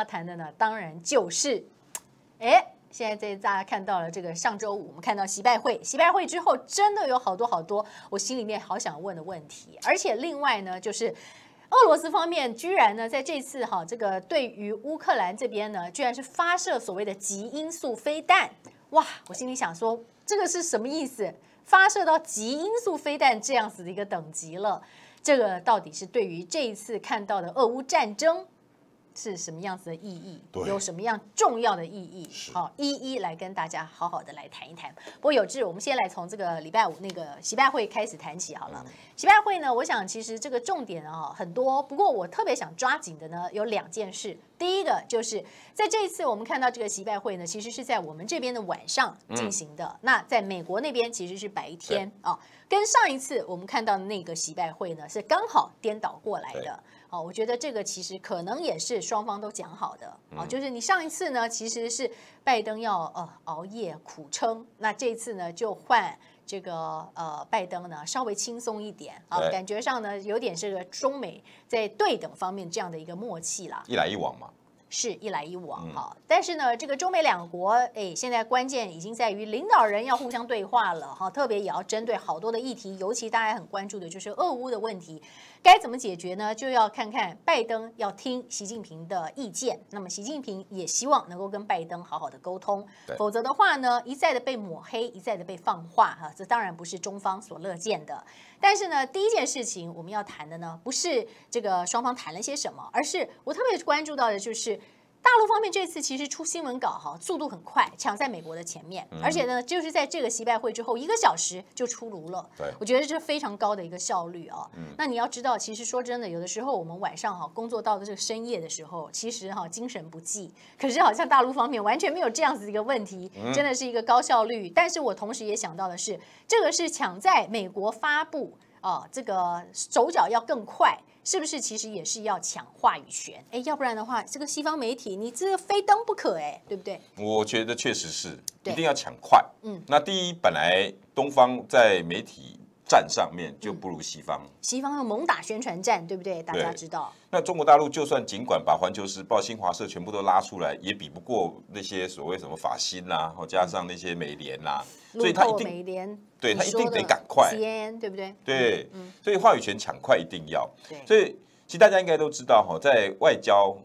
要谈的呢，当然就是，哎，现在在大家看到了这个上周五，我们看到习拜会，习拜会之后，真的有好多好多我心里面好想问的问题，而且另外呢，就是。俄罗斯方面居然呢，在这次哈这个对于乌克兰这边呢，居然是发射所谓的极音速飞弹，哇！我心里想说，这个是什么意思？发射到极音速飞弹这样子的一个等级了，这个到底是对于这一次看到的俄乌战争是什么样子的意义？有什么样重要的意义？好，一一来跟大家好好的来谈一谈。不过有志，我们先来从这个礼拜五那个习拜会开始谈起好了。习拜会呢，我想其实这个重点啊很多，不过我特别想抓紧的呢有两件事。第一个就是在这一次我们看到这个习拜会呢，其实是在我们这边的晚上进行的，那在美国那边其实是白天啊，跟上一次我们看到的那个习拜会呢是刚好颠倒过来的。哦，我觉得这个其实可能也是双方都讲好的哦，就是你上一次呢其实是拜登要呃熬夜苦撑，那这一次呢就换这个呃拜登呢稍微轻松一点啊，感觉上呢有点是个中美在对等方面这样的一个默契啦。一来一往嘛，是一来一往嗯。哈、但是呢，这个中美两国，哎，现在关键已经在于领导人要互相对话了哈，特别也要针对好多的议题，尤其大家很关注的就是俄乌的问题，该怎么解决呢？就要看看拜登要听习近平的意见，那么习近平也希望能够跟拜登好好的沟通，否则的话呢，一再的被抹黑，一再的被放话哈，这当然不是中方所乐见的。但是呢，第一件事情我们要谈的呢，不是这个双方谈了些什么，而是我特别关注到的就是。大陆方面这次其实出新闻稿哈，速度很快，抢在美国的前面，嗯而且呢，就是在这个习拜会之后一个小时就出炉了。对我觉得这是非常高的一个效率啊。那你要知道，其实说真的，有的时候我们晚上哈工作到的这个深夜的时候，其实哈精神不济，可是好像大陆方面完全没有这样子的一个问题，真的是一个高效率。但是我同时也想到的是，这个是抢在美国发布啊，这个手脚要更快。是不是其实也是要抢话语权？哎，要不然的话，这个西方媒体你这个非登不可，哎，对不对？我觉得确实是一定要抢快。嗯，那第一，本来东方在媒体战上面就不如西方。西方要猛打宣传战，对不对？大家知道，那中国大陆就算尽管把《环球时报》、新华社全部都拉出来，也比不过那些所谓什么法新啦，或加上那些美联啦，所以他一、定美联，对他一定得赶快 CNN 对不对？对，所以话语权抢快一定要。对所以其实大家应该都知道哈，在外交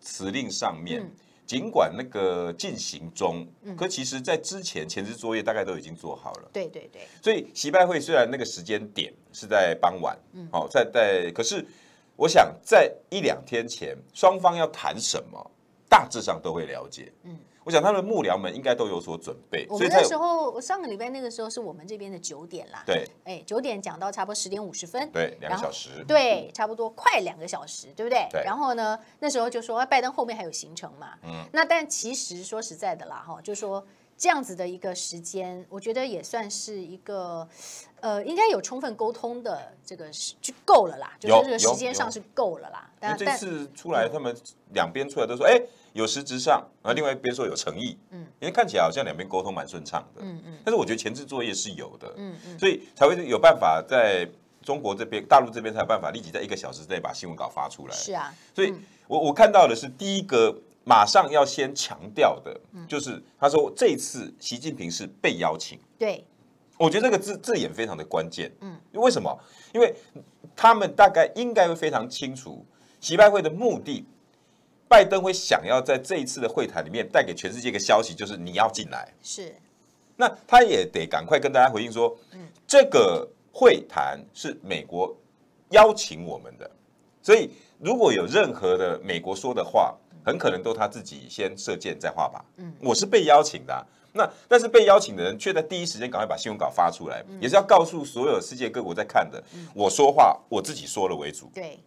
辞令上面，嗯尽管那个进行中，可其实在之前前置作业大概都已经做好了。对对对，所以习拜会虽然那个时间点是在傍晚，嗯好、在在，可是我想在一两天前，双方要谈什么，大致上都会了解。嗯我想他们幕僚们应该都有所准备，我们那时候，我上个礼拜那个时候是我们这边的九点啦，对。哎，九点讲到差不多十点五十分，对两个小时，对，差不多快两个小时，对不对？对。然后呢，那时候就说啊拜登后面还有行程嘛，嗯。那但其实说实在的啦，哈，就说这样子的一个时间，我觉得也算是一个，呃，应该有充分沟通的这个是就够了啦，就是有这个时间上是够了啦。但但次出来，他们两边出来都说，哎，有实质上，然后另外一边说有诚意，嗯嗯，因为看起来好像两边沟通蛮顺畅的，嗯嗯但是我觉得前置作业是有的，嗯嗯，所以才会有办法在中国这边、大陆这边才有办法立即在一个小时之内把新闻稿发出来。是啊，所以我我看到的是第一个马上要先强调的，嗯就是他说这次习近平是被邀请，对，我觉得这个字字眼非常的关键。嗯嗯，为什么？因为他们大概应该会非常清楚习拜会的目的。拜登会想要在这一次的会谈里面带给全世界一个消息，就是你要进来。是，那他也得赶快跟大家回应说，这个会谈是美国邀请我们的，所以如果有任何的美国说的话，很可能都他自己先射箭再画靶。嗯。我是被邀请的啊、那但是被邀请的人却在第一时间赶快把新闻稿发出来，也是要告诉所有世界各国在看的，我说话我自己说了为主，对，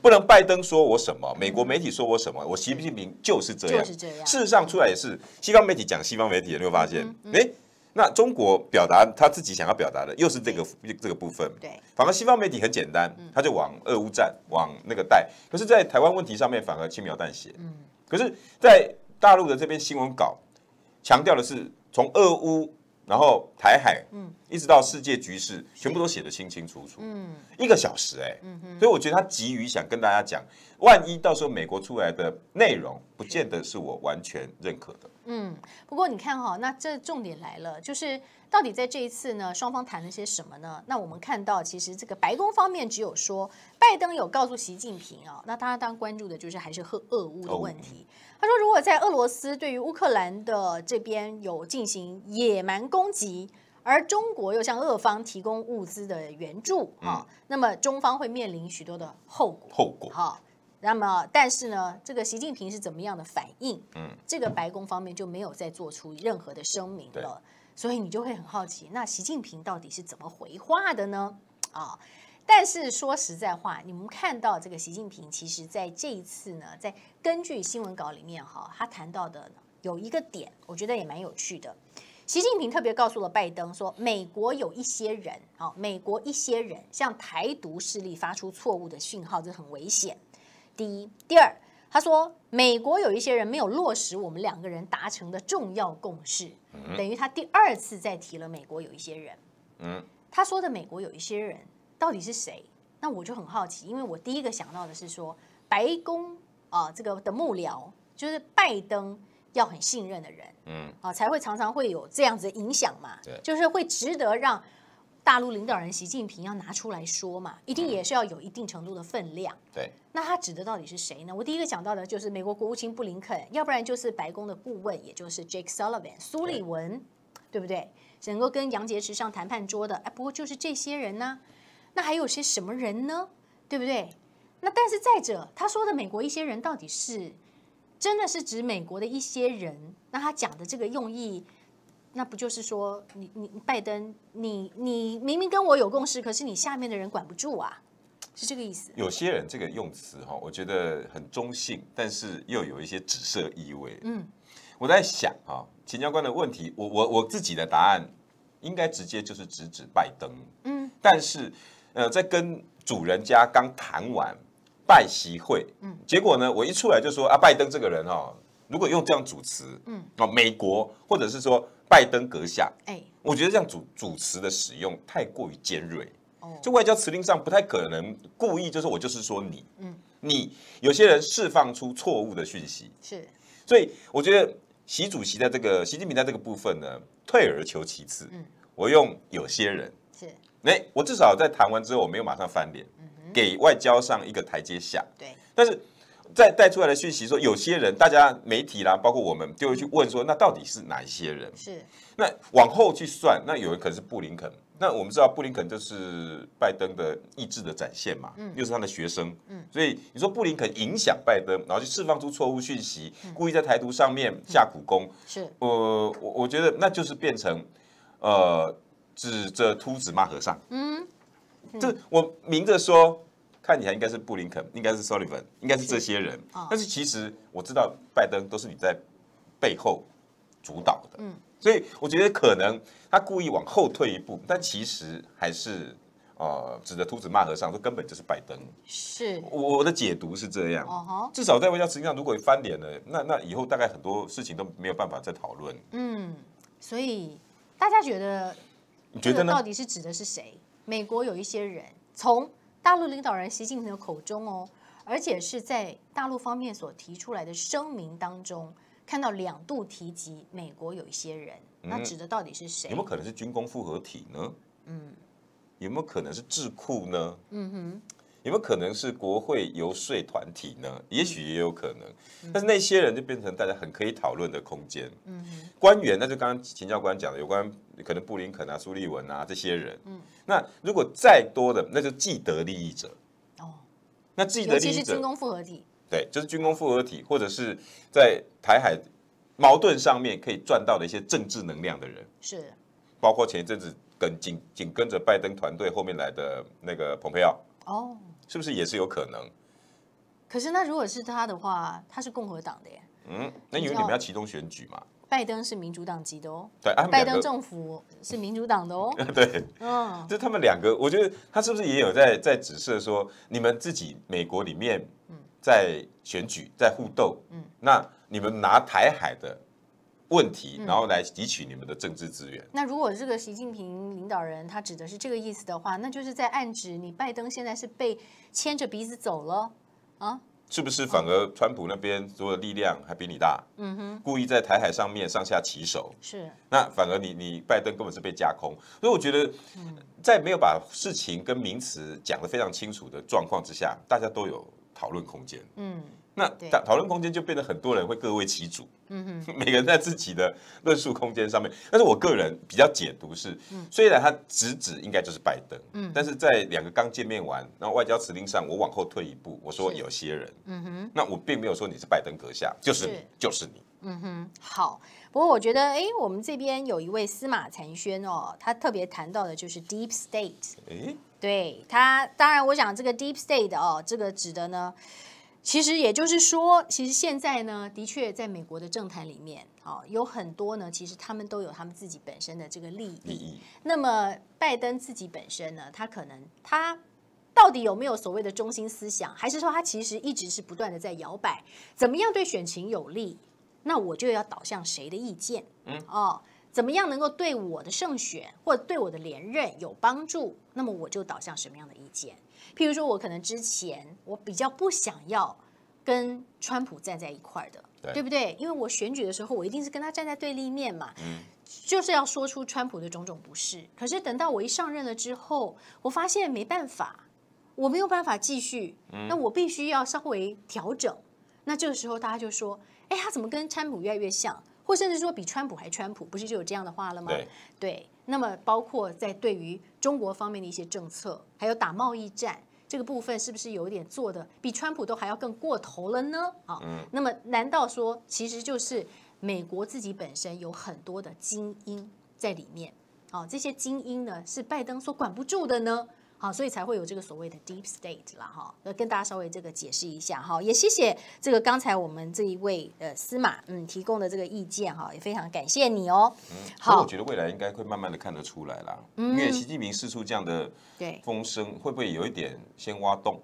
不能拜登说我什么，美国媒体说我什么，我习近平就是这样。就是这样。事实上出来也是西方媒体讲西方媒体，你会发现，嗯哎、那中国表达他自己想要表达的又是这个这个部分。对，反而西方媒体很简单，嗯。他就往俄乌战往那个带，可是，在台湾问题上面反而轻描淡写。嗯。可是，在大陆的这边新闻稿强调的是从俄乌然后台海，嗯。一直到世界局势，全部都写得清清楚楚。嗯。一个小时、哎、嗯哼，所以我觉得他急于想跟大家讲，万一到时候美国出来的内容，不见得是我完全认可的。嗯。不过你看哈、那这重点来了，就是到底在这一次呢，双方谈了些什么呢？那我们看到，其实这个白宫方面只有说，拜登有告诉习近平啊、那大家当然关注的就是还是核俄乌的问题。他说，如果在俄罗斯对于乌克兰的这边有进行野蛮攻击，而中国又向俄方提供物资的援助啊、那么中方会面临许多的后果。后果，好，那么但是呢，这个习近平是怎么样的反应？嗯，这个白宫方面就没有再做出任何的声明了，所以你就会很好奇，那习近平到底是怎么回话的呢？啊。但是说实在话，你们看到这个习近平，其实在这一次呢，在根据新闻稿里面哈，他谈到的有一个点，我觉得也蛮有趣的。习近平特别告诉了拜登说，美国有一些人，啊，美国一些人向台独势力发出错误的讯号，这很危险。第一，第二，他说美国有一些人没有落实我们两个人达成的重要共识，等于他第二次再提了美国有一些人。嗯，他说的美国有一些人到底是谁？那我就很好奇，因为我第一个想到的是说，白宫啊、这个的幕僚就是拜登要很信任的人，嗯，啊，才会常常会有这样子的影响嘛对，就是会值得让大陆领导人习近平要拿出来说嘛，一定也是要有一定程度的分量。对，那他指的到底是谁呢？我第一个想到的就是美国国务卿布林肯，要不然就是白宫的顾问，也就是 Jake Sullivan 苏利文，对不对？能够跟杨洁篪上谈判桌的，哎，不过就是这些人呢。那还有些什么人呢？对不对？那但是再者，他说的美国一些人到底是真的是指美国的一些人？那他讲的这个用意，那不就是说你你拜登，你你明明跟我有共识，可是你下面的人管不住啊，是这个意思？有些人这个用词哈，我觉得很中性，但是又有一些指涉意味。嗯，我在想啊，秦教官的问题，我我我自己的答案应该直接就是直指拜登。嗯，但是呃，在跟主人家刚谈完拜习会，嗯，结果呢，我一出来就说啊，拜登这个人哦，如果用这样主词，嗯，哦，美国或者是说拜登阁下，哎，我觉得这样主主持的使用太过于尖锐。哦，就外交辞令上不太可能故意就是我就是说你，嗯。你有些人释放出错误的讯息，是，所以我觉得习主席在这个习近平在这个部分呢，退而求其次。嗯。我用有些人，是，哎，我至少在谈完之后，我没有马上翻脸，嗯，给外交上一个台阶下。对，但是再带出来的讯息说，有些人，大家媒体啦，包括我们，就会去问说，那到底是哪一些人？是，那往后去算，那有人可能是布林肯。那我们知道布林肯就是拜登的意志的展现嘛，又是他的学生，嗯所以你说布林肯影响拜登，然后去释放出错误讯息，嗯故意在台独上面下苦功，是，呃，我我觉得那就是变成呃指着秃子骂和尚，嗯，这我明着说。看起来应该是布林肯，应该是 Sullivan，应该是这些人哦，但是其实我知道拜登都是你在背后主导的，嗯所以我觉得可能他故意往后退一步，但其实还是呃指着秃子骂和尚，说根本就是拜登。是，我我的解读是这样，哦吼，至少在外交实际上，如果翻脸了，那那以后大概很多事情都没有办法再讨论。嗯，所以大家觉得你觉得呢？到底是指的是谁？美国有一些人从大陆领导人习近平的口中哦，而且是在大陆方面所提出来的声明当中，看到两度提及美国有一些人，那嗯指的到底是谁有没？有可能是军工复合体呢？嗯有没有可能是智库呢？嗯哼，有没有可能是国会游说团体呢？也许也有可能，嗯但是那些人就变成大家很可以讨论的空间。嗯哼，官员，那就刚刚秦教官讲的，有关可能布林肯啊、苏利文啊这些人。嗯那如果再多的，那就既得利益者。哦，那既得利益者尤其是军，工复合体，对，就是军工复合体，或者是在台海矛盾上面可以赚到的一些政治能量的人，是包括前一阵子跟紧紧跟着拜登团队后面来的那个蓬佩奥，哦。是不是也是有可能？可是那如果是他的话，他是共和党的耶，嗯，那因为你们要其中选举嘛，拜登是民主党籍的哦，对，拜登政府是民主党的哦，对，嗯，就他们两个，我觉得他是不是也有在在指示说，你们自己美国里面在选举在互斗，嗯。那你们拿台海的问题，然后来汲取你们的政治资源。那如果这个习近平领导人他指的是这个意思的话，那就是在暗指你拜登现在是被牵着鼻子走了啊？是不是反而川普那边所有力量还比你大？嗯哼，故意在台海上面上下其手，是那反而你你拜登根本是被架空。所以我觉得，在没有把事情跟名词讲得非常清楚的状况之下，大家都有讨论空间。嗯。那对。讨讨论空间就变得很多人会各为其主，嗯哼，每个人在自己的论述空间上面。但是我个人比较解读是，虽然他直指应该就是拜登，嗯，但是在两个刚见面完，然后外交辞令上，我往后退一步，我说有些人，嗯哼，那我并没有说你是拜登阁下，就是你是，就是你，嗯哼。好，不过我觉得，哎，我们这边有一位司马残轩哦，他特别谈到的就是 deep state。哎，对他，当然我想这个 deep state 哦，这个指的呢，其实也就是说，其实现在呢，的确在美国的政坛里面，哦，有很多呢，其实他们都有他们自己本身的这个利益。利益，那么拜登自己本身呢，他可能他到底有没有所谓的中心思想，还是说他其实一直是不断的在摇摆，怎么样对选情有利，那我就要导向谁的意见，嗯哦。怎么样能够对我的胜选或者对我的连任有帮助？那么我就导向什么样的意见？譬如说，我可能之前我比较不想要跟川普站在一块儿的，对不对？因为我选举的时候，我一定是跟他站在对立面嘛。嗯就是要说出川普的种种不是。可是等到我一上任了之后，我发现没办法，我没有办法继续，那我必须要稍微调整。那这个时候大家就说：“哎，他怎么跟川普越来越像？”或甚至说比川普还川普，不是就有这样的话了吗？对对。那么包括在对于中国方面的一些政策，还有打贸易战这个部分，是不是有一点做的比川普都还要更过头了呢？啊，那么难道说其实就是美国自己本身有很多的精英在里面？啊，这些精英呢是拜登所管不住的呢？好，所以才会有这个所谓的 deep state 啦，哈，那跟大家稍微这个解释一下哈，也谢谢这个刚才我们这一位呃司马嗯提供的这个意见哈，也非常感谢你哦。好我，觉得未来应该会慢慢的看得出来啦，因为习近平释出这样的对，风声，会不会有一点先挖洞？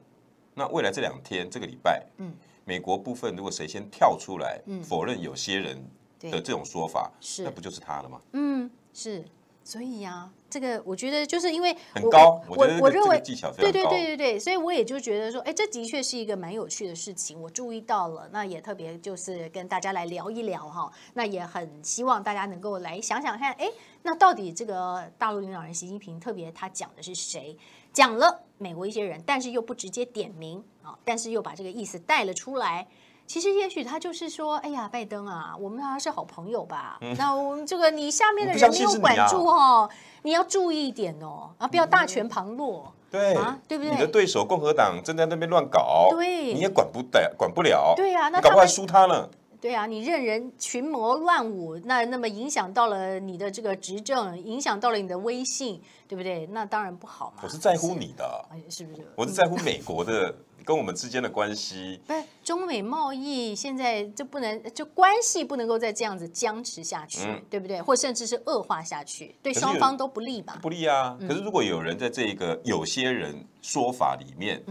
那未来这两天，这个礼拜，嗯美国部分如果谁先跳出来否认有些人对的这种说法，是那不就是他了吗？嗯，是，所以呀、这个我觉得就是因为很高我我认为对对对对对，所以我也就觉得说，哎，这的确是一个蛮有趣的事情，我注意到了，那也特别就是跟大家来聊一聊哈，那也很希望大家能够来想想看，哎，那到底这个大陆领导人习近平特别他讲的是谁？讲了美国一些人，但是又不直接点名啊，但是又把这个意思带了出来。其实也许他就是说，哎呀，拜登啊，我们还是好朋友吧。那我们这个你下面的人没有管住哦，你要注意一点哦，啊，不要大权旁落。对啊对不对你的对手共和党正在那边乱搞，对你也管不得，管不了。对啊那你搞不好还他们输他呢。对啊，你任人群魔乱舞，那那么影响到了你的这个执政，影响到了你的威信，对不对？那当然不好嘛。我是在乎你的，哎，是不是？我是在乎 美国的跟我们之间的关系。不是中美贸易现在就不能就关系不能够再这样子僵持下去，嗯对不对？或甚至是恶化下去，对双方都不利吧？不利啊。嗯可是如果有人在这个有些人说法里面，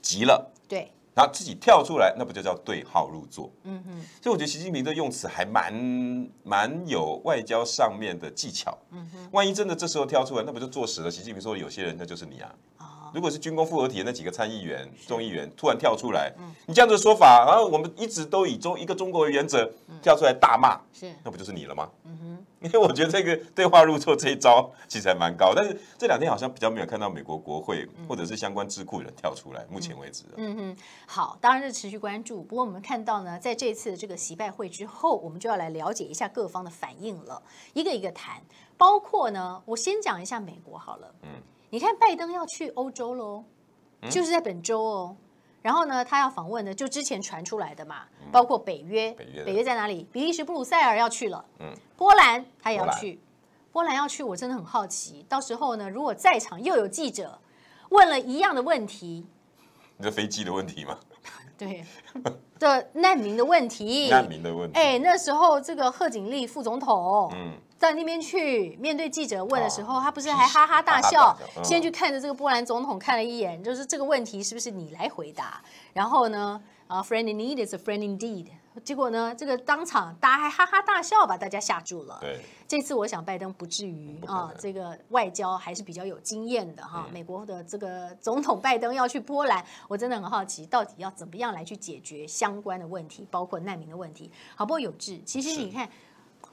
急了，对，然后自己跳出来，那不就叫对号入座？嗯哼，所以我觉得习近平的用词还蛮蛮有外交上面的技巧。嗯哼，万一真的这时候跳出来，那不就坐实了？习近平说有些人那就是你啊。哦，如果是军工复合体的那几个参议员、众议员突然跳出来，嗯你这样子的说法，然后我们一直都以中一个中国的原则跳出来大骂，是，那不就是你了吗？嗯哼，因为我觉得这个对话入座这一招其实还蛮高，但是这两天好像比较没有看到美国国会或者是相关智库人跳出来，目前为止。嗯哼，好，当然是持续关注。不过我们看到呢，在这次的这个习拜会之后，我们就要来了解一下各方的反应了，一个一个谈。包括呢，我先讲一下美国好了。嗯，你看拜登要去欧洲喽，就是在本周哦。然后呢，他要访问的就之前传出来的嘛，包括北约，北约在哪里？比利时布鲁塞尔要去了，嗯，波兰他也要去，波兰。要去，我真的很好奇，到时候呢，如果在场又有记者问了一样的问题，你的飞机的问题吗？对。的难民的问题，难民的问题。哎，那时候这个贺锦丽副总统，嗯，到那边去面对记者问的时候，哦他不是还哈哈大笑先去看着这个波兰总统看了一眼，就是这个问题是不是你来回答？然后呢，啊，friend in need is a friend indeed，结果呢，这个当场大家还哈哈大笑，把大家吓住了。对，这次我想拜登不至于啊，这个外交还是比较有经验的嗯哈。美国的这个总统拜登要去波兰，我真的很好奇，到底要怎么样来去解决相关的问题，包括难民的问题。好不好？有志，其实你看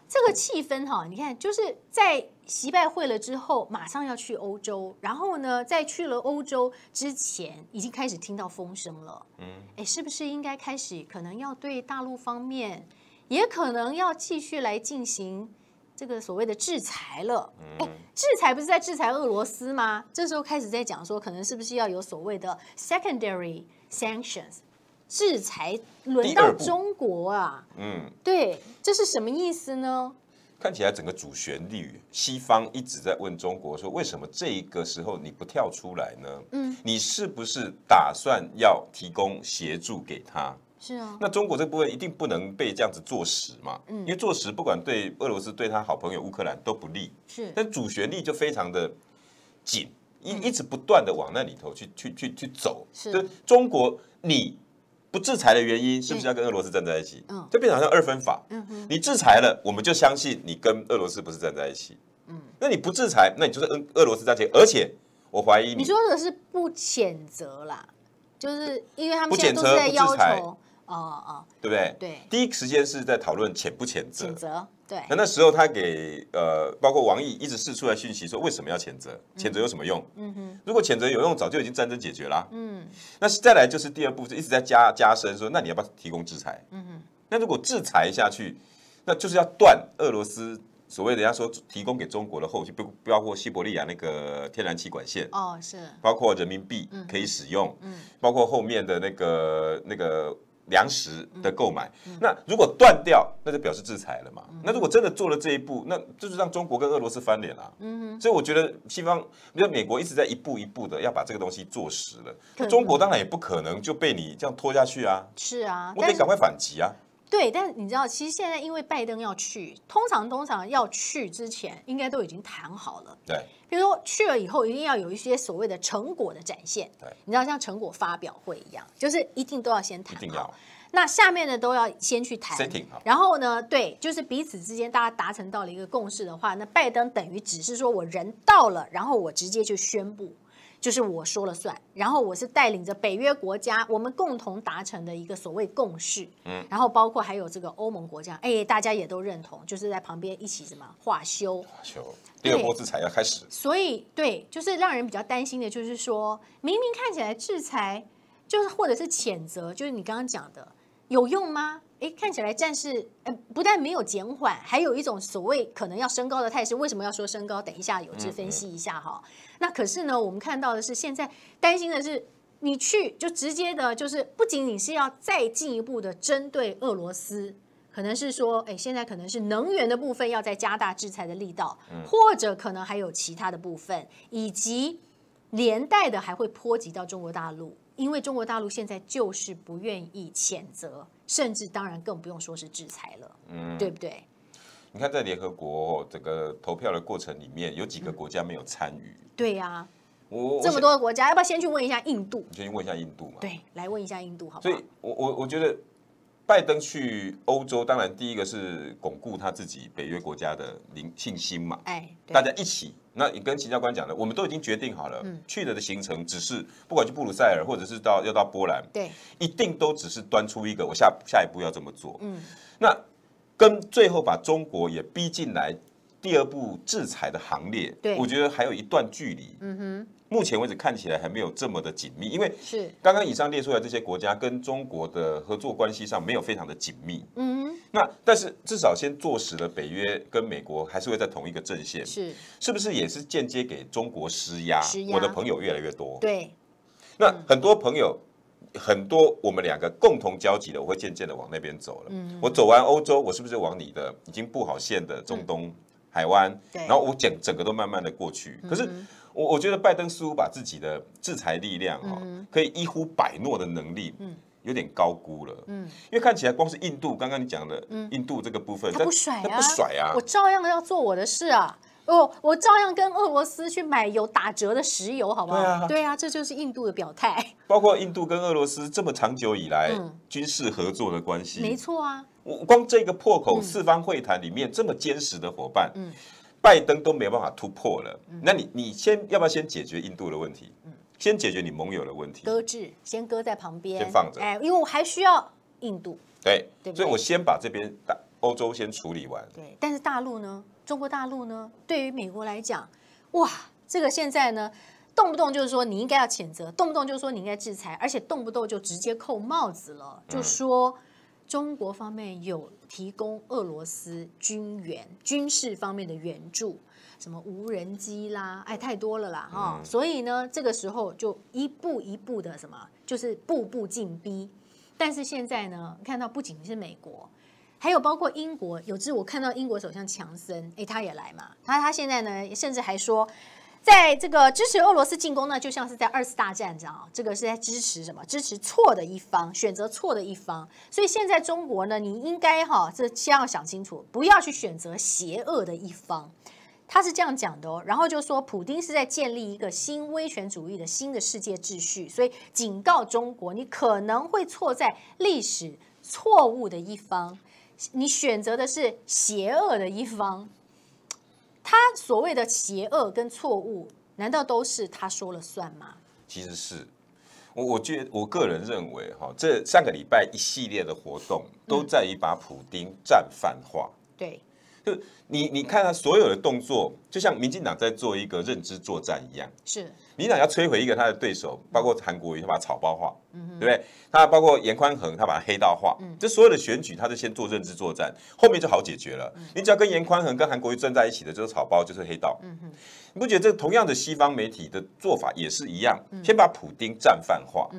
这个气氛哈，你看就是在习拜会了之后，马上要去欧洲，然后呢，在去了欧洲之前，已经开始听到风声了。嗯，哎，是不是应该开始可能要对大陆方面，也可能要继续来进行这个所谓的制裁了？哎、制裁不是在制裁俄罗斯吗？这时候开始在讲说，可能是不是要有所谓的 secondary sanctions 制裁，轮到中国啊？嗯，对，这是什么意思呢？看起来整个主旋律，西方一直在问中国说，为什么这个时候你不跳出来呢？嗯，你是不是打算要提供协助给他？是啊，那中国这部分一定不能被这样子坐实嘛？嗯因为坐实不管对俄罗斯对他好朋友乌克兰都不利，是但主旋律就非常的紧，一嗯一直不断的往那里头去去去去走。是就中国你不制裁的原因，是不是要跟俄罗斯站在一起？嗯就变成好像二分法。嗯哼，你制裁了，我们就相信你跟俄罗斯不是站在一起。嗯那你不制裁，那你就是跟俄罗斯站在一起，而且我怀疑你你说的是不谴责啦，就是因为他们不现在都是在制裁求，哦哦，对不对？对第一时间是在讨论谴不谴责谴。责，对那，那时候他给呃，包括王毅一直释出来讯息说，为什么要谴责？谴责有什么用？嗯哼，如果谴责有用，早就已经战争解决啦。嗯那再来就是第二步，就一直在加加深说，那你要不要提供制裁？嗯哼，那如果制裁下去，那就是要断俄罗斯所谓人家说提供给中国的后续，不包括西伯利亚那个天然气管线，哦是，包括人民币可以使用，嗯包括后面的那个那个粮食的购买。嗯那如果断掉，那就表示制裁了嘛。那如果真的做了这一步，那就是让中国跟俄罗斯翻脸了。嗯所以我觉得西方，比如美国一直在一步一步的要把这个东西做实了。那中国当然也不可能就被你这样拖下去啊，是啊，我得赶快反击啊。对，但你知道，其实现在因为拜登要去，通常通常要去之前，应该都已经谈好了。对，比如说去了以后，一定要有一些所谓的成果的展现。对你知道像成果发表会一样，就是一定都要先一谈好。定要那下面呢都要先去谈然后呢，对，就是彼此之间大家达成到了一个共识的话，那拜登等于只是说我人到了，然后我直接就宣布，就是我说了算，然后我是带领着北约国家，我们共同达成的一个所谓共识，嗯，然后包括还有这个欧盟国家，哎，大家也都认同，就是在旁边一起什么画休，球第二波制裁要开始。所以，对，就是让人比较担心的，就是说，明明看起来制裁，就是或者是谴责，就是你刚刚讲的，有用吗？诶，看起来战事，呃，不但没有减缓，还有一种所谓可能要升高的态势。为什么要说升高？等一下有志分析一下哈。那可是呢，我们看到的是，现在担心的是，你去就直接的，就是不仅仅是要再进一步的针对俄罗斯，可能是说，哎，现在可能是能源的部分要再加大制裁的力道，或者可能还有其他的部分，以及连带的还会波及到中国大陆，因为中国大陆现在就是不愿意谴责，甚至当然更不用说是制裁了，嗯，对不对？你看在联合国这个投票的过程里面，有几个国家没有参与？对呀、这么多的国家，要不要先去问一下印度？你先问一下印度嘛。对，来问一下印度好不好所以？我我我觉得拜登去欧洲，当然第一个是巩固他自己北约国家的零信心嘛，哎，大家一起。那你跟秦教官讲的，我们都已经决定好了，嗯去的的行程只是不管去布鲁塞尔，或者是到要到波兰，对，一定都只是端出一个我下下一步要这么做。嗯，那跟最后把中国也逼进来第二步制裁的行列，对我觉得还有一段距离。嗯哼，目前为止看起来还没有这么的紧密，因为是，刚刚以上列出来这些国家跟中国的合作关系上没有非常的紧密。嗯，那但是至少先坐实了北约跟美国还是会在同一个阵线，是，是不是也是间接给中国施压？我的朋友越来越多，对，那很多朋友。很多我们两个共同交集的，我会渐渐的往那边走了。嗯我走完欧洲，我是不是往你的已经布好线的中东、海湾？对然后我整整个都慢慢的过去。可是我我觉得拜登似乎把自己的制裁力量哈、哦，可以一呼百诺的能力，嗯有点高估了。嗯，因为看起来光是印度，刚刚你讲的印度这个部分，他不甩啊，他不甩啊我，照样要做我的事啊。哦，我照样跟俄罗斯去买有打折的石油，好不好？对啊对啊，这就是印度的表态。包括印度跟俄罗斯这么长久以来嗯军事合作的关系，没错啊，我光这个破口，嗯四方会谈里面这么坚实的伙伴，嗯拜登都没有办法突破了。那你你先要不要先解决印度的问题？先解决你盟友的问题。搁置，先搁在旁边，先放着哎，因为我还需要印度。对，对对所以我先把这边大欧洲先处理完。对，但是大陆呢？中国大陆呢？对于美国来讲，哇，这个现在呢，动不动就是说你应该要谴责，动不动就是说你应该制裁，而且动不动就直接扣帽子了，就说中国方面有提供俄罗斯军援、军事方面的援助。什么无人机啦，哎，太多了啦哈、所以呢，这个时候就一步一步的什么，就是步步进逼。但是现在呢，看到不仅是美国，还有包括英国，有之我看到英国首相强森，诶，他也来嘛，他他现在呢，甚至还说，在这个支持俄罗斯进攻呢，就像是在二次大战这样，这个是在支持什么？支持错的一方，选择错的一方。所以现在中国呢，你应该哈，这先要想清楚，不要去选择邪恶的一方。他是这样讲的哦，然后就说普丁是在建立一个新威权主义的新的世界秩序，所以警告中国，你可能会错在历史错误的一方，你选择的是邪恶的一方。他所谓的邪恶跟错误，难道都是他说了算吗？其实是我我觉得我个人认为哈，这上个礼拜一系列的活动都在于把普丁战犯化。对，就你你看他所有的动作，就像民进党在做一个认知作战一样。是。民进党要摧毁一个他的对手，包括韩国瑜，他把他草包化，对不对？他包括严宽恒，他把他黑道化，这所有的选举，他就先做认知作战，后面就好解决了。你只要跟严宽恒、跟韩国瑜站在一起的，就是草包，就是黑道。你不觉得这同样的西方媒体的做法也是一样？先把普丁战犯化，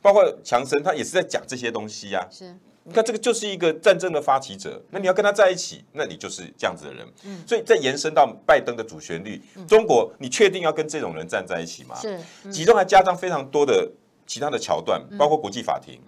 包括强森，他也是在讲这些东西呀、是，你看，这个就是一个战争的发起者，那你要跟他在一起，那你就是这样子的人。嗯所以再延伸到拜登的主旋律，中国，你确定要跟这种人站在一起吗？是，其中还加上非常多的其他的桥段，包括国际法庭。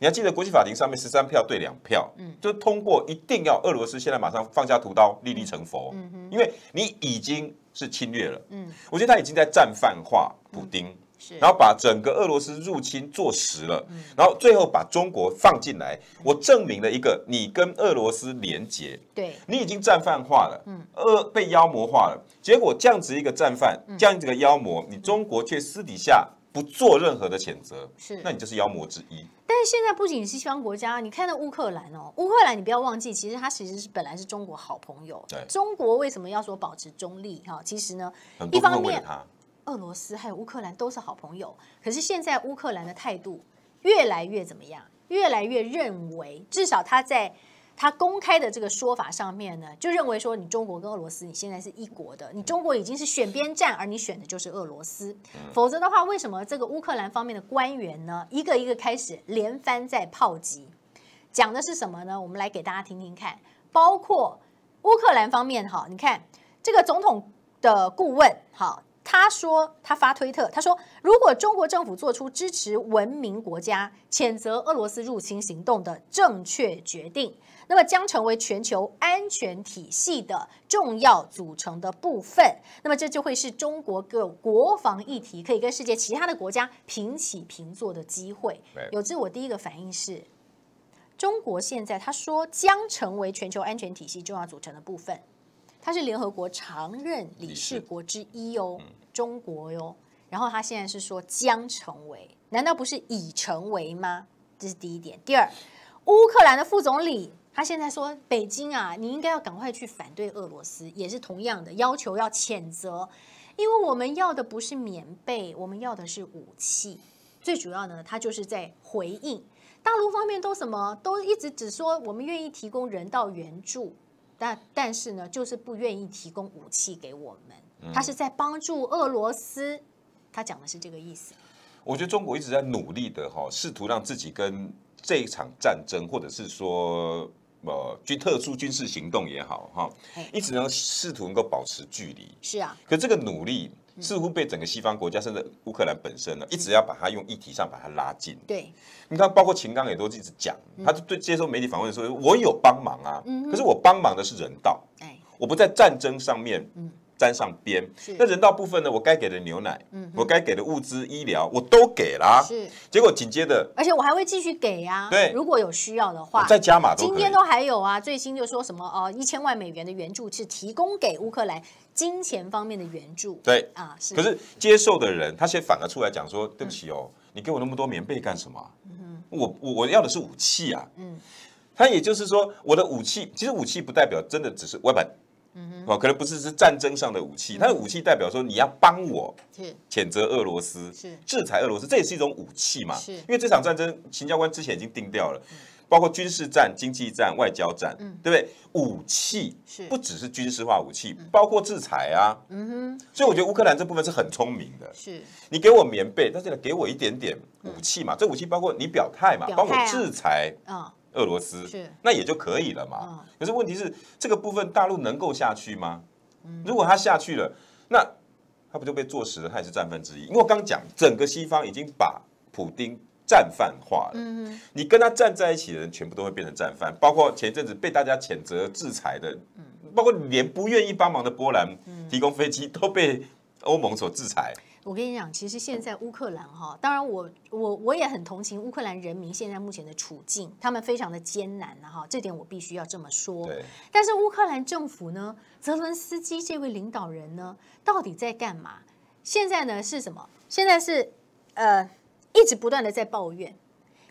你还记得国际法庭上面十三票对两票，嗯就通过一定要俄罗斯现在马上放下屠刀，立地成佛，因为你已经是侵略了。嗯我觉得他已经在战犯化普丁。是，然后把整个俄罗斯入侵做实了，然后最后把中国放进来，我证明了一个你跟俄罗斯连结，对，你已经战犯化了，俄被妖魔化了，结果这样子一个战犯，这样子一个妖魔，你中国却私底下不做任何的谴责，是。那你就是妖魔之一。但是现在不仅是西方国家，你看到乌克兰哦，乌克兰你不要忘记，其实它其实是本来是中国好朋友。对。中国为什么要说保持中立？哈，其实呢，一方面俄罗斯还有乌克兰都是好朋友，可是现在乌克兰的态度越来越怎么样？越来越认为，至少他在他公开的这个说法上面呢，就认为说你中国跟俄罗斯你现在是一国的，你中国已经是选边站，而你选的就是俄罗斯。否则的话，为什么这个乌克兰方面的官员呢，一个一个开始连番在炮击？讲的是什么呢？我们来给大家听听看，包括乌克兰方面哈，你看这个总统的顾问哈，他说他发推特，他说如果中国政府做出支持文明国家、谴责俄罗斯入侵行动的正确决定，那么将成为全球安全体系的重要组成的部分。那么这就会是中国各国防议题可以跟世界其他的国家平起平坐的机会对。有志，我第一个反应是。中国现在他说将成为全球安全体系重要组成的部分，它是联合国常任理事国之一哦，中国哟。然后他现在是说将成为，难道不是已成为吗？这是第一点。第二，乌克兰的副总理他现在说，北京啊，你应该要赶快去反对俄罗斯，也是同样的要求要谴责，因为我们要的不是棉被，我们要的是武器。最主要呢，他就是在回应。大陆方面都什么都一直只说我们愿意提供人道援助，但但是呢，就是不愿意提供武器给我们。他是在帮助俄罗斯，他讲的是这个意思。我觉得中国一直在努力的哈，试图让自己跟这一场战争，或者是说呃军特殊军事行动也好哈嘿，一直能试图能够保持距离。是啊，可这个努力似乎被整个西方国家，甚至乌克兰本身呢，一直要把它用议题上把它拉近。对，你看，包括秦刚也都一直讲，他就对接受媒体访问说，我有帮忙啊，嗯可是我帮忙的是人道，哎，我不在战争上面沾上边。是。那人道部分呢，我该给的牛奶，我该给的物资、医疗，我都给啦。是，结果紧接着而且我还会继续给呀。对。如果有需要的话，再加码今天。都还有啊，最新就说什么呃一千万美元的援助是提供给乌克兰金钱方面的援助。对，啊，是。可是接受的人，他先反而出来讲说：“对不起哦，你给我那么多棉被干什么啊？我我我要的是武器啊。”嗯他也就是说，我的武器其实武器不代表真的只是 weapon，哦，可能不是是战争上的武器，它的武器代表说你要帮我是谴责俄罗斯，是制裁俄罗斯，这也是一种武器嘛。是因为这场战争，秦教官之前已经定掉了，包括军事战、经济战、外交战，嗯对不对？武器是不只是军事化武器，包括制裁啊。嗯哼，所以我觉得乌克兰这部分是很聪明的。是你给我棉被，但是呢，给我一点点武器嘛。这武器包括你表态嘛，帮我制裁啊，俄罗斯，是那也就可以了嘛嗯。可是问题是，这个部分大陆能够下去吗？如果他下去了，那他不就被坐实了？他也是战犯之一。因为我刚讲，整个西方已经把普丁战犯化了。嗯哼，你跟他站在一起的人，全部都会变成战犯，包括前一阵子被大家谴责制裁的，包括连不愿意帮忙的波兰提供飞机都被欧盟所制裁。我跟你讲，其实现在乌克兰哈，当然我我我也很同情乌克兰人民现在目前的处境，他们非常的艰难哈，这点我必须要这么说。对，但是乌克兰政府呢，泽伦斯基这位领导人呢，到底在干嘛？现在呢是什么？现在是呃一直不断的在抱怨，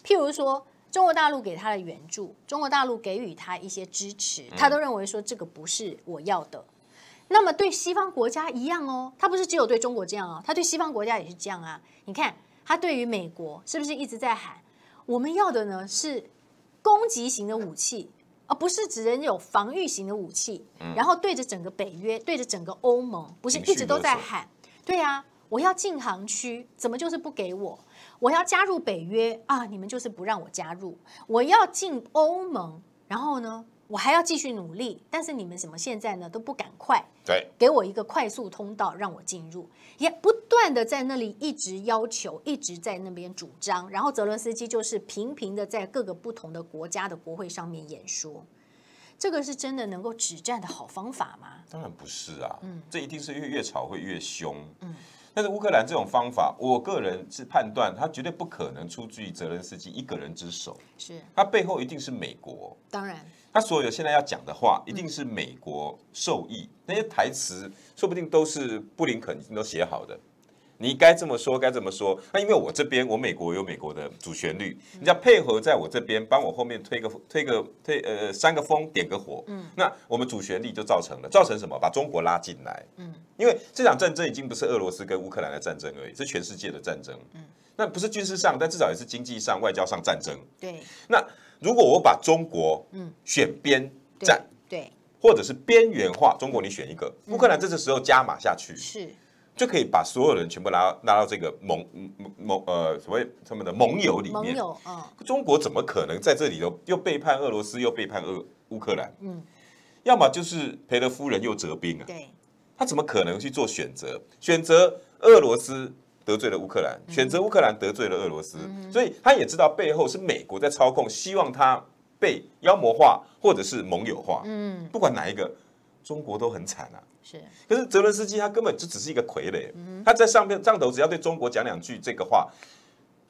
譬如说中国大陆给他的援助，中国大陆给予他一些支持，他都认为说这个不是我要的。那么对西方国家一样哦，他不是只有对中国这样哦，他对西方国家也是这样啊。你看他对于美国是不是一直在喊，我们要的呢是攻击型的武器，而不是只能有防御型的武器。然后对着整个北约，对着整个欧盟，不是一直都在喊，对啊，我要进航区，怎么就是不给我？我要加入北约啊，你们就是不让我加入。我要进欧盟，然后呢，我还要继续努力，但是你们怎么现在呢都不赶快对，给我一个快速通道让我进入？也不断的在那里一直要求，一直在那边主张，然后泽伦斯基就是频频的在各个不同的国家的国会上面演说。这个是真的能够止战的好方法吗？当然不是啊，嗯这一定是越越吵会越凶。但是乌克兰这种方法，我个人是判断，他绝对不可能出自于泽连斯基一个人之手，是，他背后一定是美国。当然他所有现在要讲的话，一定是美国受益，那些台词说不定都是布林肯已经都写好的。你该这么说，该这么说。那因为我这边，我美国有美国的主旋律，你要配合在我这边，帮我后面推个推个推呃三个风，点个火。嗯，那我们主旋律就造成了，造成什么？把中国拉进来。嗯，因为这场战争已经不是俄罗斯跟乌克兰的战争而已，是全世界的战争。嗯，那不是军事上，但至少也是经济上、外交上战争。对，那如果我把中国嗯选边站，对或者是边缘化，中国你选一个，乌克兰这个时候加码下去，是，就可以把所有人全部拉到拉到这个盟盟盟呃所谓他们的盟友里面。盟友，啊，中国怎么可能在这里头又背叛俄罗斯，又背叛俄乌克兰？嗯，要么就是赔了夫人又折兵啊，对，他怎么可能去做选择？选择俄罗斯得罪了乌克兰，选择乌克兰得罪了俄罗斯，所以他也知道背后是美国在操控，希望他被妖魔化或者是盟友化。嗯，不管哪一个，中国都很惨啊。是，可是泽伦斯基他根本就只是一个傀儡，他在上面上头只要对中国讲两句这个话，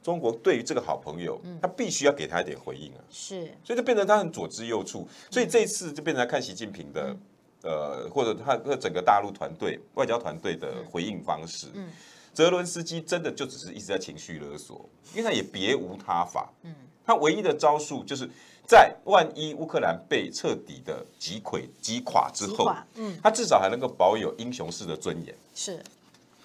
中国对于这个好朋友，他必须要给他一点回应啊，是，所以就变成他很左支右绌，所以这一次就变成看习近平的。呃，或者他和整个大陆团队、外交团队的回应方式，嗯。泽伦斯基真的就只是一直在情绪勒索，因为他也别无他法。嗯，他唯一的招数就是在万一乌克兰被彻底的击溃、击垮之后，嗯，他至少还能够保有英雄式的尊严。是，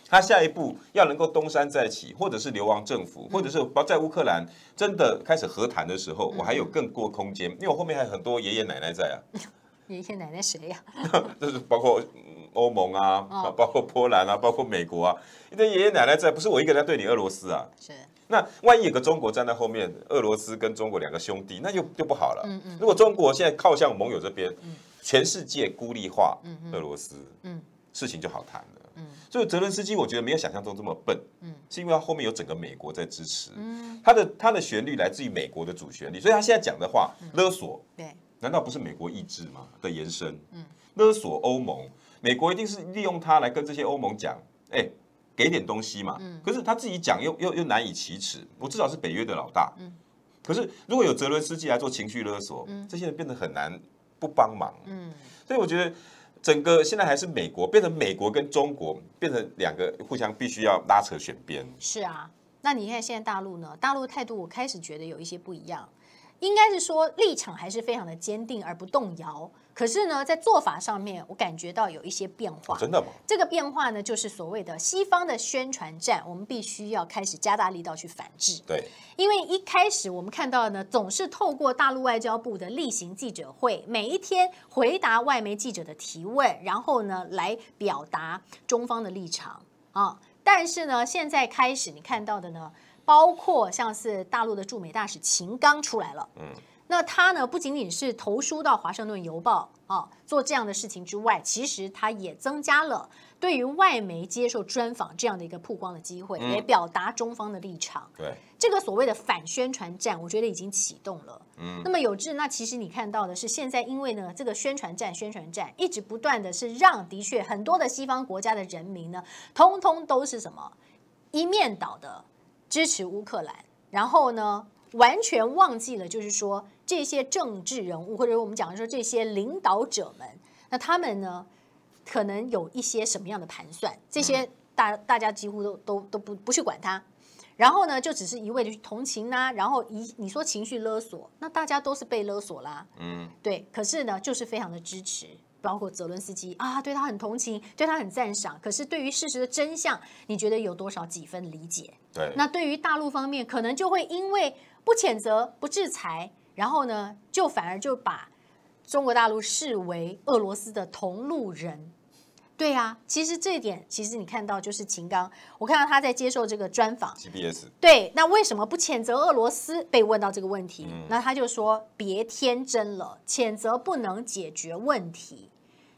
他下一步要能够东山再起，或者是流亡政府，或者是包在乌克兰真的开始和谈的时候，我还有更多空间，因为我后面还有很多爷爷奶奶在啊，爷爷奶奶谁呀？就是包括嗯欧盟啊，哦。包括波兰啊，包括美国啊，你的爷爷奶奶在，不是我一个人在对你俄罗斯啊。是，那万一有个中国站在后面，俄罗斯跟中国两个兄弟，那就就不好了。嗯嗯。如果中国现在靠向盟友这边，全世界孤立化俄罗斯，嗯。事情就好谈了。所以泽伦斯基我觉得没有想象中这么笨，嗯。是因为他后面有整个美国在支持，嗯，他的他的旋律来自于美国的主旋律，所以他现在讲的话勒索，对，难道不是美国意志吗？的延伸？嗯，勒索欧盟，美国一定是利用它来跟这些欧盟讲，哎，给点东西嘛。可是他自己讲又又又难以启齿。我至少是北约的老大。可是如果有泽伦斯基来做情绪勒索，这些人变得很难不帮忙。嗯。所以我觉得整个现在还是美国变成美国跟中国变成两个互相必须要拉扯选边。是啊。那你看现在大陆呢？大陆态度我开始觉得有一些不一样。应该是说立场还是非常的坚定而不动摇，可是呢，在做法上面，我感觉到有一些变化。真的吗？这个变化呢，就是所谓的西方的宣传战，我们必须要开始加大力道去反制。对，因为一开始我们看到呢，总是透过大陆外交部的例行记者会，每一天回答外媒记者的提问，然后呢，来表达中方的立场啊。但是呢，现在开始你看到的呢？包括像是大陆的驻美大使秦刚出来了，嗯，那他呢不仅仅是投书到《华盛顿邮报》啊做这样的事情之外，其实他也增加了对于外媒接受专访这样的一个曝光的机会，也表达中方的立场。对，这个所谓的反宣传战，我觉得已经启动了。嗯，那么有志，那其实你看到的是现在因为呢这个宣传战，宣传战一直不断的是让的确很多的西方国家的人民呢，通通都是什么一面倒的。支持乌克兰，然后呢，完全忘记了，就是说这些政治人物，或者我们讲的说这些领导者们，那他们呢，可能有一些什么样的盘算？这些大大家几乎都都都不不去管他，然后呢，就只是一味的去同情呐，然后一你说情绪勒索，那大家都是被勒索啦，嗯，对，可是呢，就是非常的支持。包括泽伦斯基啊，对他很同情，对他很赞赏。可是对于事实的真相，你觉得有多少几分理解？对。那对于大陆方面，可能就会因为不谴责、不制裁，然后呢，就反而就把中国大陆视为俄罗斯的同路人。对呀，其实这一点，其实你看到就是秦刚，我看到他在接受这个专访。对，那为什么不谴责俄罗斯？被问到这个问题，那他就说：别天真了，谴责不能解决问题。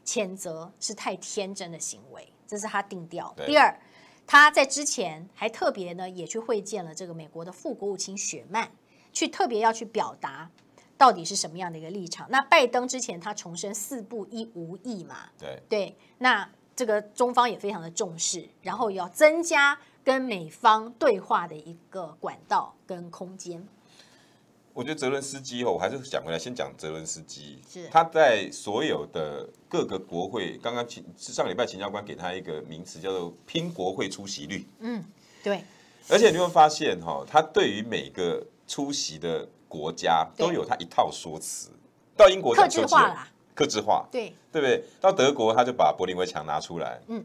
谴责是太天真的行为，这是他定调。第二，他在之前还特别呢，也去会见了这个美国的副国务卿雪曼，去特别要去表达到底是什么样的一个立场。那拜登之前他重申四不一无意嘛？对对，那这个中方也非常的重视，然后要增加跟美方对话的一个管道跟空间。我觉得泽伦斯基哦，我还是讲回来，先讲泽伦斯基。是他在所有的各个国会，刚刚秦上礼拜秦教官给他一个名词，叫做“拼国会出席率”。嗯，对。而且你会发现哈，他对于每个出席的国家都有他一套说辞。到英国克制化啦，克制化，对对不对？到德国他就把柏林围墙拿出来。嗯，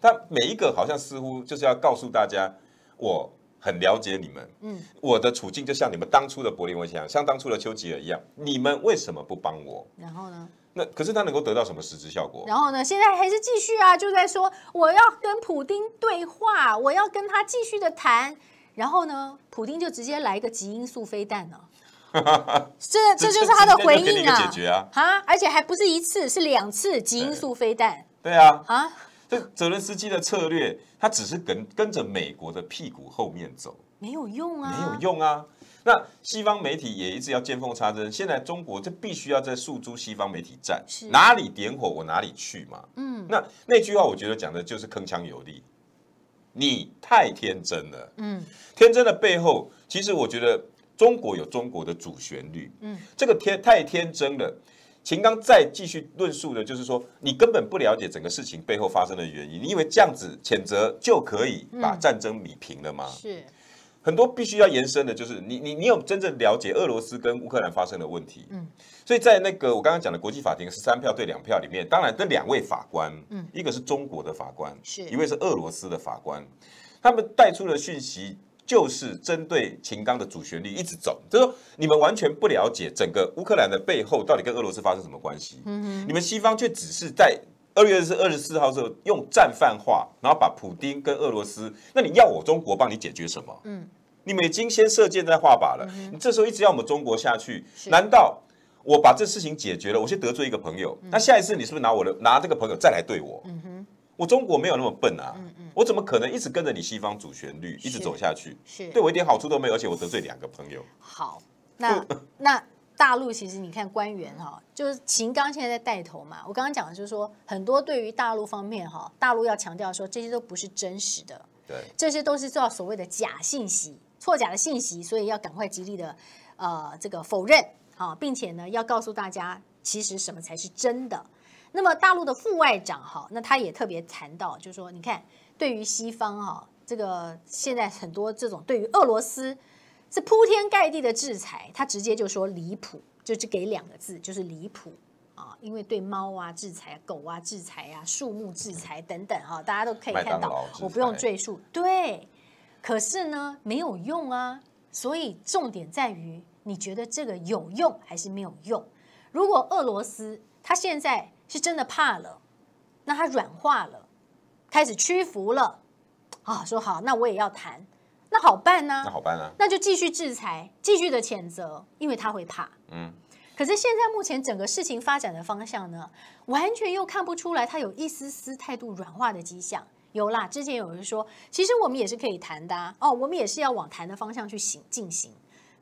他每一个好像似乎就是要告诉大家我。很了解你们，嗯，我的处境就像你们当初的柏林围墙，像当初的丘吉尔一样，你们为什么不帮我？然后呢？那可是他能够得到什么实质效果？然后呢？现在还是继续啊，就在说我要跟普丁对话，我要跟他继续的谈。然后呢？普丁就直接来一个极音速飞弹呢？这这就是他的回应啊！解决啊！啊！而且还不是一次，是两次极音速飞弹。对啊！啊！这泽伦斯基的策略，他只是跟跟着美国的屁股后面走，没有用啊，没有用啊。那西方媒体也一直要见缝插针，现在中国就必须要在诉诸西方媒体战，哪里点火我哪里去嘛。嗯，那那句话我觉得讲的就是铿锵有力，你太天真了。嗯，天真的背后，其实我觉得中国有中国的主旋律。嗯，这个天太天真了。秦刚再继续论述的，就是说你根本不了解整个事情背后发生的原因，你以为这样子谴责就可以把战争米平了吗？是，很多必须要延伸的，就是你你你有真正了解俄罗斯跟乌克兰发生的问题？嗯，所以在那个我刚刚讲的国际法庭十三票对两票里面，当然这两位法官，嗯，一个是中国的法官，是一位是俄罗斯的法官，他们带出的讯息。就是针对秦刚的主旋律一直走，就是说你们完全不了解整个乌克兰的背后到底跟俄罗斯发生什么关系。嗯你们西方却只是在二月二十四号之后用战犯化，然后把普丁跟俄罗斯，那你要我中国帮你解决什么？嗯，你们已经先射箭在画靶了，你这时候一直要我们中国下去，难道我把这事情解决了，我先得罪一个朋友，那下一次你是不是拿我的拿这个朋友再来对我？嗯哼。我中国没有那么笨啊，我怎么可能一直跟着你西方主旋律一直走下去？是对我一点好处都没有，而且我得罪两个朋友。好，那 那大陆其实你看官员哈，就是秦刚现在在带头嘛。我刚刚讲的就是说，很多对于大陆方面哈，大陆要强调说这些都不是真实的，对，这些都是叫所谓的假信息、错假的信息，所以要赶快极力的呃这个否认啊，并且呢要告诉大家，其实什么才是真的。那么大陆的副外长哈，那他也特别谈到，就是说，你看对于西方哈，这个现在很多这种对于俄罗斯。是铺天盖地的制裁，他直接就说离谱，就只给两个字，就是离谱啊！因为对猫啊制裁，狗啊制裁啊，树木制裁等等哈，大家都可以看到，我不用赘述。对，可是呢没有用啊，所以重点在于你觉得这个有用还是没有用？如果俄罗斯他现在是真的怕了，那他软化了，开始屈服了啊，说好，那我也要谈。那好办呢？那好办啊，那就继续制裁，继续的谴责，因为他会怕。嗯，可是现在目前整个事情发展的方向呢，完全又看不出来他有一丝丝态度软化的迹象。有啦，之前有人说，其实我们也是可以谈的哦，我们也是要往谈的方向去行进行。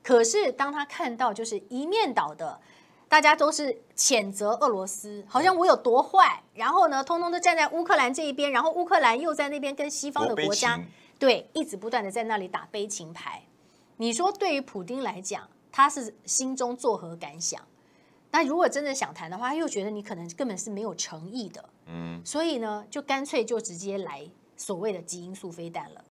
可是当他看到就是一面倒的，大家都是谴责俄罗斯，好像我有多坏，然后呢，通通都站在乌克兰这一边，然后乌克兰又在那边跟西方的国家。对，一直不断的在那里打悲情牌。你说对于普丁来讲，他是心中作何感想？那如果真的想谈的话，又觉得你可能根本是没有诚意的。嗯，所以呢，就干脆就直接来所谓的基因素飞弹了。